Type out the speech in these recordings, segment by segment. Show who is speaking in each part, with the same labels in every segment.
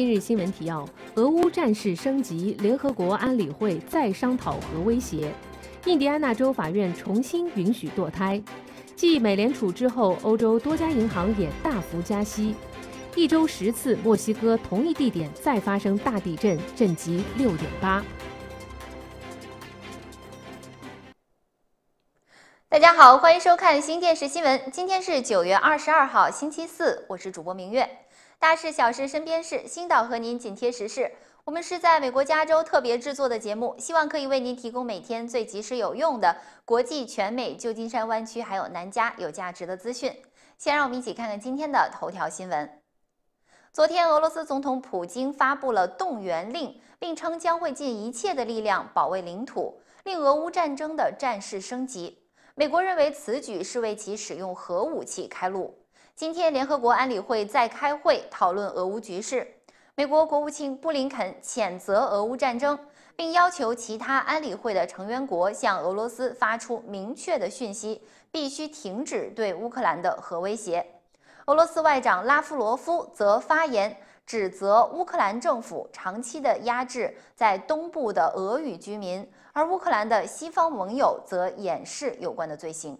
Speaker 1: 今日新闻提要：俄乌战事升级，联合国安理会再商讨核威胁。印第安纳州法院重新允许堕胎。继美联储之后，欧洲多家银行也大幅加息。一周十次，墨西哥同一地点再发生大地震，震级六点八。
Speaker 2: 大家好，欢迎收看新电视新闻。今天是九月二十二号，星期四，我是主播明月。大事小事身边事，星岛和您紧贴时事。我们是在美国加州特别制作的节目，希望可以为您提供每天最及时有用的国际、全美、旧金山湾区还有南加有价值的资讯。先让我们一起看看今天的头条新闻。昨天，俄罗斯总统普京发布了动员令，并称将会尽一切的力量保卫领土，令俄乌战争的战事升级。美国认为此举是为其使用核武器开路。今天，联合国安理会再开会讨论俄乌局势。美国国务卿布林肯谴责俄乌战争，并要求其他安理会的成员国向俄罗斯发出明确的讯息，必须停止对乌克兰的核威胁。俄罗斯外长拉夫罗夫则发言。指责乌克兰政府长期的压制在东部的俄语居民，而乌克兰的西方盟友则掩饰有关的罪行。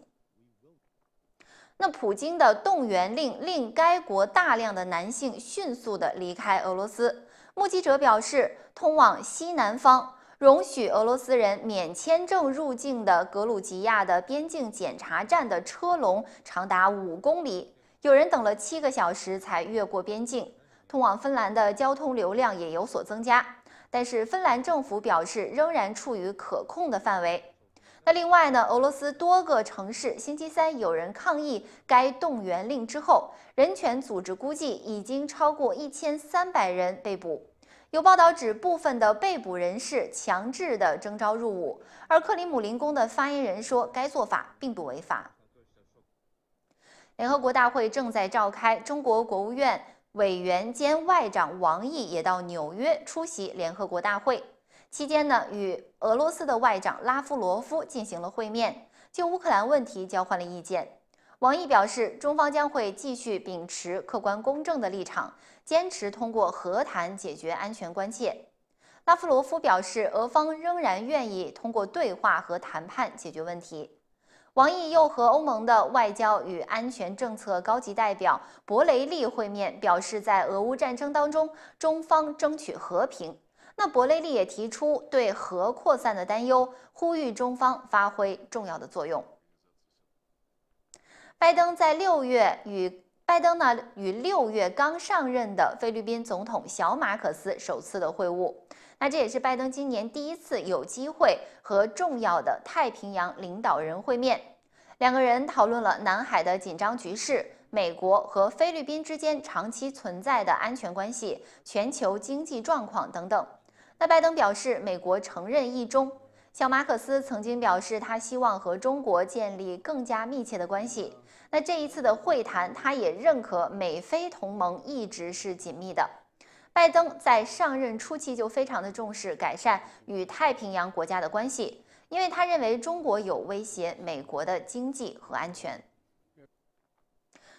Speaker 2: 那普京的动员令令该国大量的男性迅速的离开俄罗斯。目击者表示，通往西南方容许俄罗斯人免签证入境的格鲁吉亚的边境检查站的车龙长达五公里，有人等了七个小时才越过边境。通往芬兰的交通流量也有所增加，但是芬兰政府表示仍然处于可控的范围。那另外呢，俄罗斯多个城市星期三有人抗议该动员令之后，人权组织估计已经超过一千三百人被捕。有报道指部分的被捕人士强制的征召入伍，而克里姆林宫的发言人说该做法并不违法。联合国大会正在召开，中国国务院。委员兼外长王毅也到纽约出席联合国大会，期间呢，与俄罗斯的外长拉夫罗夫进行了会面，就乌克兰问题交换了意见。王毅表示，中方将会继续秉持客观公正的立场，坚持通过和谈解决安全关切。拉夫罗夫表示，俄方仍然愿意通过对话和谈判解决问题。王毅又和欧盟的外交与安全政策高级代表博雷利会面，表示在俄乌战争当中，中方争取和平。那博雷利也提出对核扩散的担忧，呼吁中方发挥重要的作用。拜登在六月与拜登呢与六月刚上任的菲律宾总统小马可斯首次的会晤。那这也是拜登今年第一次有机会和重要的太平洋领导人会面，两个人讨论了南海的紧张局势、美国和菲律宾之间长期存在的安全关系、全球经济状况等等。那拜登表示，美国承认一中。小马可斯曾经表示，他希望和中国建立更加密切的关系。那这一次的会谈，他也认可美菲同盟一直是紧密的。拜登在上任初期就非常的重视改善与太平洋国家的关系，因为他认为中国有威胁美国的经济和安全。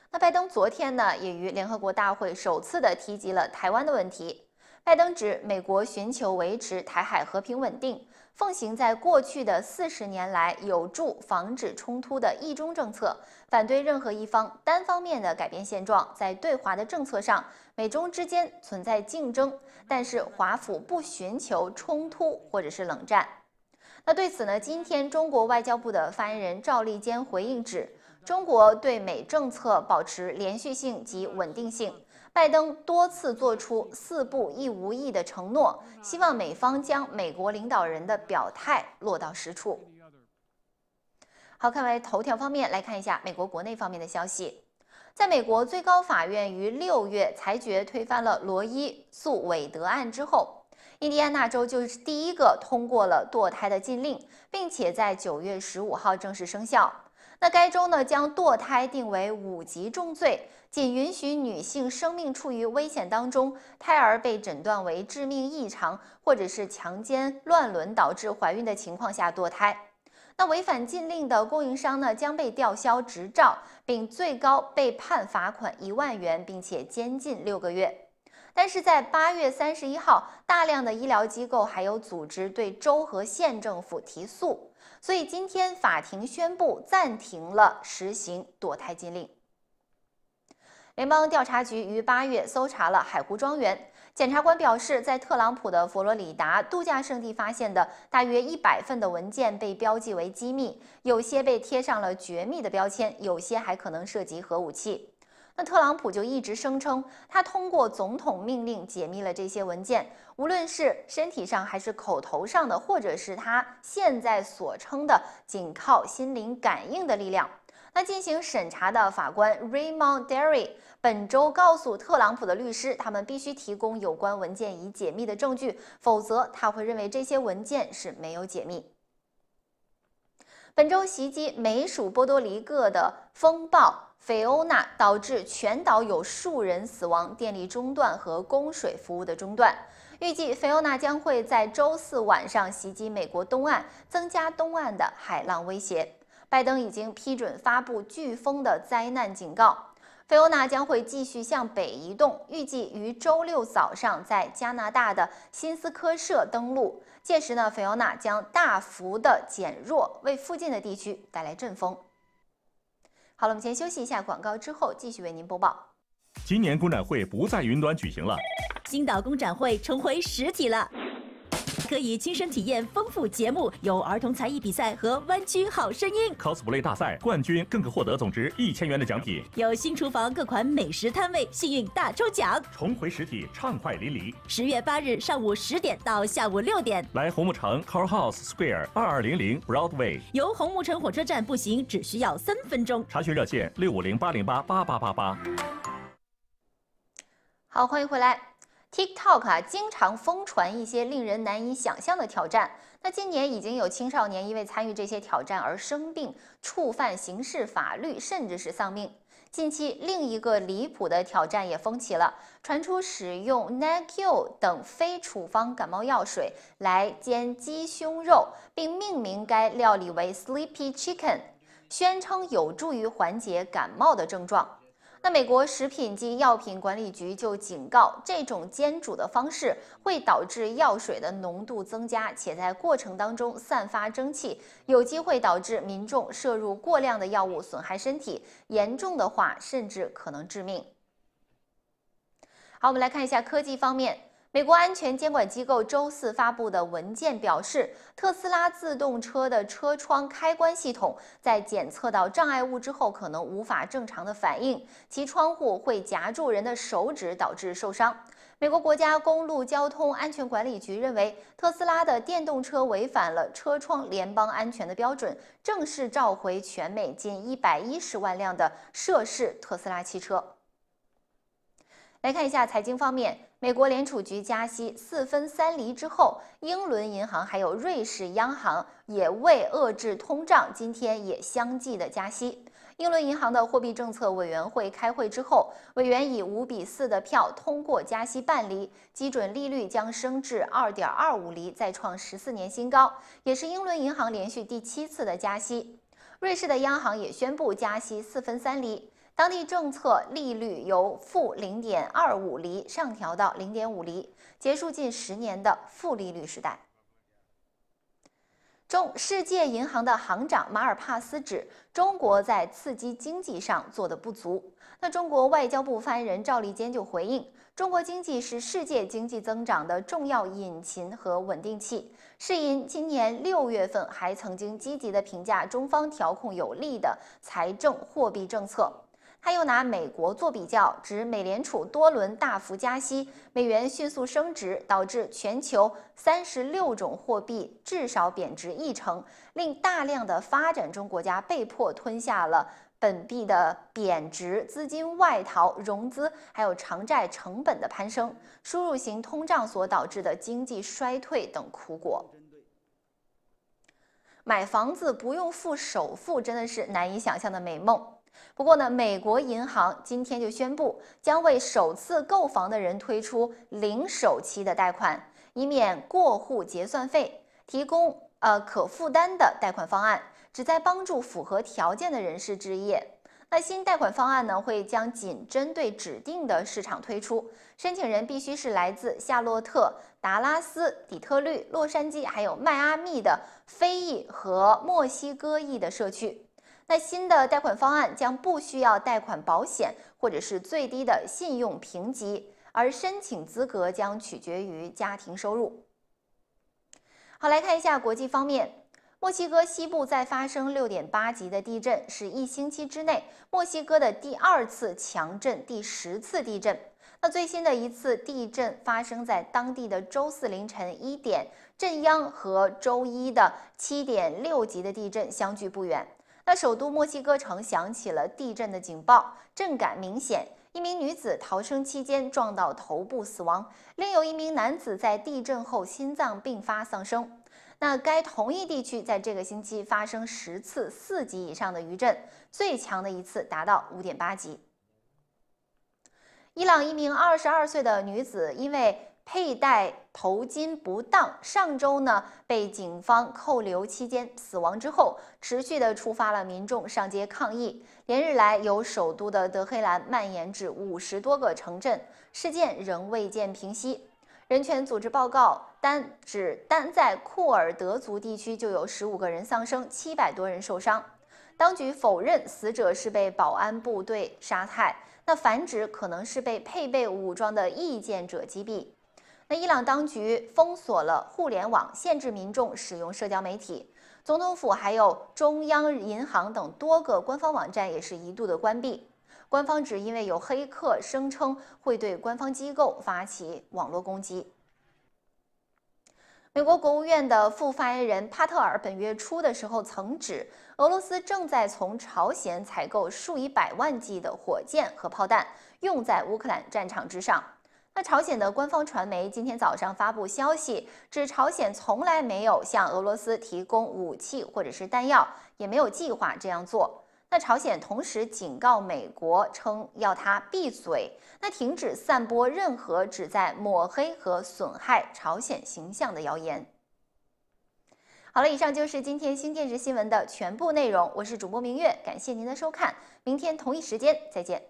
Speaker 2: 那拜登昨天呢，也于联合国大会首次的提及了台湾的问题。拜登指，美国寻求维持台海和平稳定，奉行在过去的四十年来有助防止冲突的一中政策，反对任何一方单方面的改变现状。在对华的政策上，美中之间存在竞争，但是华府不寻求冲突或者是冷战。那对此呢，今天中国外交部的发言人赵立坚回应指，中国对美政策保持连续性及稳定性。拜登多次做出“四不一无意”的承诺，希望美方将美国领导人的表态落到实处。好，看完头条方面，来看一下美国国内方面的消息。在美国最高法院于六月裁决推翻了罗伊诉韦德案之后，印第安纳州就是第一个通过了堕胎的禁令，并且在九月十五号正式生效。那该州呢，将堕胎定为五级重罪。仅允许女性生命处于危险当中，胎儿被诊断为致命异常，或者是强奸、乱伦导致怀孕的情况下堕胎。那违反禁令的供应商呢，将被吊销执照，并最高被判罚款一万元，并且监禁六个月。但是在八月三十一号，大量的医疗机构还有组织对州和县政府提诉，所以今天法庭宣布暂停了实行堕胎禁令。联邦调查局于八月搜查了海湖庄园。检察官表示，在特朗普的佛罗里达度假胜地发现的大约一百份的文件被标记为机密，有些被贴上了绝密的标签，有些还可能涉及核武器。那特朗普就一直声称，他通过总统命令解密了这些文件，无论是身体上还是口头上的，或者是他现在所称的仅靠心灵感应的力量。那进行审查的法官 Raymond Derry 本周告诉特朗普的律师，他们必须提供有关文件已解密的证据，否则他会认为这些文件是没有解密。本周袭击美属波多黎各的风暴菲欧娜，导致全岛有数人死亡，电力中断和供水服务的中断。预计菲欧娜将会在周四晚上袭击美国东岸，增加东岸的海浪威胁。拜登已经批准发布飓风的灾难警告。菲欧娜将会继续向北移动，预计于周六早上在加拿大的新斯科舍登陆。届时呢，菲欧娜将大幅的减弱，为附近的地区带来阵风。好了，我们先休息一下广告，之后继续为您播报。
Speaker 3: 今年工展会不在云端举行了，
Speaker 4: 星岛工展会重回实体了。可以亲身体验丰富节目，有儿童才艺比赛和弯曲好声音
Speaker 3: ，cosplay 大赛冠军更可获得总值一千元的奖品，
Speaker 4: 有新厨房各款美食摊位幸运大抽奖，
Speaker 3: 重回实体畅快淋漓。
Speaker 4: 十月八日上午十点到下午六点，
Speaker 3: 来红木城 Car House Square 二二零零 Broadway，
Speaker 4: 由红木城火车站步行只需要三分钟。
Speaker 3: 查询热线六五零八零八八八八八。
Speaker 2: 好，欢迎回来。TikTok 啊，经常疯传一些令人难以想象的挑战。那今年已经有青少年因为参与这些挑战而生病、触犯刑事法律，甚至是丧命。近期另一个离谱的挑战也风起了，传出使用 NagQ 等非处方感冒药水来煎鸡胸肉，并命名该料理为 Sleepy Chicken，宣称有助于缓解感冒的症状。那美国食品及药品管理局就警告，这种煎煮的方式会导致药水的浓度增加，且在过程当中散发蒸汽，有机会导致民众摄入过量的药物，损害身体，严重的话甚至可能致命。好，我们来看一下科技方面。美国安全监管机构周四发布的文件表示，特斯拉自动车的车窗开关系统在检测到障碍物之后，可能无法正常的反应，其窗户会夹住人的手指，导致受伤。美国国家公路交通安全管理局认为，特斯拉的电动车违反了车窗联邦安全的标准，正式召回全美近一百一十万辆的涉事特斯拉汽车。来看一下财经方面。美国联储局加息四分三厘之后，英伦银行还有瑞士央行也为遏制通胀，今天也相继的加息。英伦银行的货币政策委员会开会之后，委员以五比四的票通过加息半厘，基准利率将升至二点二五厘，再创十四年新高，也是英伦银行连续第七次的加息。瑞士的央行也宣布加息四分三厘。当地政策利率由负零点二五厘上调到零点五厘，结束近十年的负利率时代。中世界银行的行长马尔帕斯指，中国在刺激经济上做的不足。那中国外交部发言人赵立坚就回应，中国经济是世界经济增长的重要引擎和稳定器。世银今年六月份还曾经积极的评价中方调控有力的财政货币政策。他又拿美国做比较，指美联储多轮大幅加息，美元迅速升值，导致全球三十六种货币至少贬值一成，令大量的发展中国家被迫吞下了本币的贬值、资金外逃、融资，还有偿债成本的攀升、输入型通胀所导致的经济衰退等苦果。买房子不用付首付，真的是难以想象的美梦。不过呢，美国银行今天就宣布，将为首次购房的人推出零首期的贷款，以免过户结算费，提供呃可负担的贷款方案，旨在帮助符合条件的人士置业。那新贷款方案呢，会将仅针对指定的市场推出，申请人必须是来自夏洛特、达拉斯、底特律、洛杉矶还有迈阿密的非裔和墨西哥裔的社区。那新的贷款方案将不需要贷款保险或者是最低的信用评级，而申请资格将取决于家庭收入。好，来看一下国际方面。墨西哥西部再发生六点八级的地震，是一星期之内墨西哥的第二次强震、第十次地震。那最新的一次地震发生在当地的周四凌晨一点，震央和周一的七点六级的地震相距不远。那首都墨西哥城响起了地震的警报，震感明显。一名女子逃生期间撞到头部死亡，另有一名男子在地震后心脏病发丧生。那该同一地区在这个星期发生十次四级以上的余震，最强的一次达到五点八级。伊朗一名二十二岁的女子因为佩戴头巾不当，上周呢被警方扣留期间死亡之后，持续的触发了民众上街抗议。连日来，由首都的德黑兰蔓延至五十多个城镇，事件仍未见平息。人权组织报告单指，单在库尔德族地区就有十五个人丧生，七百多人受伤。当局否认死者是被保安部队杀害，那反指可能是被配备武装的意见者击毙。那伊朗当局封锁了互联网，限制民众使用社交媒体。总统府还有中央银行等多个官方网站也是一度的关闭。官方指因为有黑客声称会对官方机构发起网络攻击。美国国务院的副发言人帕特尔本月初的时候曾指，俄罗斯正在从朝鲜采购数以百万计的火箭和炮弹，用在乌克兰战场之上。那朝鲜的官方传媒今天早上发布消息，指朝鲜从来没有向俄罗斯提供武器或者是弹药，也没有计划这样做。那朝鲜同时警告美国，称要他闭嘴，那停止散播任何旨在抹黑和损害朝鲜形象的谣言。好了，以上就是今天新电视新闻的全部内容，我是主播明月，感谢您的收看，明天同一时间再见。